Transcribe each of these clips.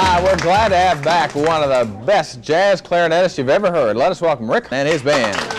Ah, we're glad to have back one of the best jazz clarinetists you've ever heard. Let us welcome Rick and his band.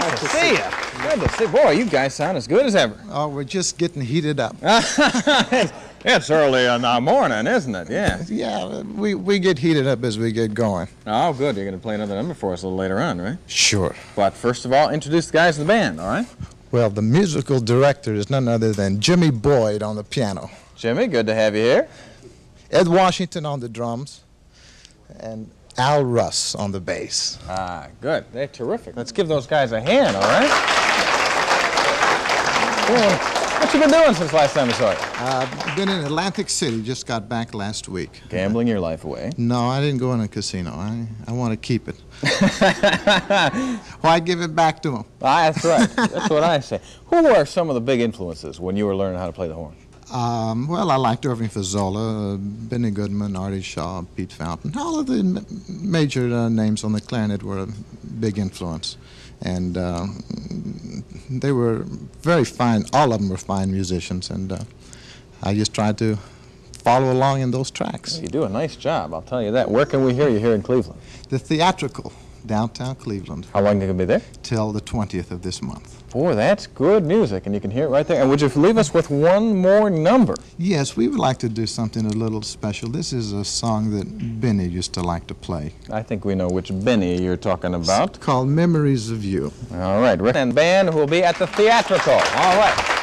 Nice to see you. Good to see. Boy, you guys sound as good as ever. Oh, we're just getting heated up. it's early in the morning, isn't it? Yeah. yeah, we, we get heated up as we get going. Oh, good. You're going to play another number for us a little later on, right? Sure. But first of all, introduce the guys in the band, all right? Well, the musical director is none other than Jimmy Boyd on the piano, Jimmy, good to have you here. Ed Washington on the drums, and Al Russ on the bass. Ah, good. They're terrific. Let's give those guys a hand, all right? Boy, what you been doing since last time we saw you? I've been in Atlantic City, just got back last week. Gambling your life away. No, I didn't go in a casino. I, I want to keep it. Why give it back to them? Ah, that's right. That's what I say. Who were some of the big influences when you were learning how to play the horn? Um, well, I liked Irving Fazola, uh, Benny Goodman, Artie Shaw, Pete Fountain. All of the m- major uh, names on the clarinet were a big influence. And uh, they were very fine, all of them were fine musicians. And uh, I just tried to follow along in those tracks. You do a nice job, I'll tell you that. Where can we hear you here in Cleveland? The theatrical, downtown Cleveland, How long can you going to be there? till the 20th of this month. Boy, that's good music, and you can hear it right there. And would you leave us with one more number? Yes, we would like to do something a little special. This is a song that Benny used to like to play. I think we know which Benny you're talking about. called Memories of You. All right, Rick and band who will be at the theatrical. All right.